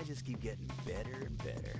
I just keep getting better and better.